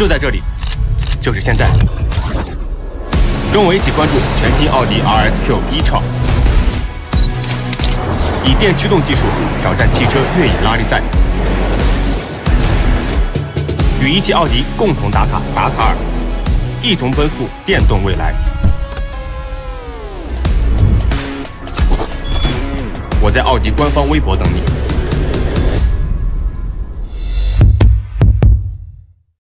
就在这里，就是现在。跟我一起关注全新奥迪 RSQ e-tron，以电驱动技术挑战汽车越野拉力赛，与一汽奥迪共同打卡达卡尔，一同奔赴电动未来。我在奥迪官方微博等你。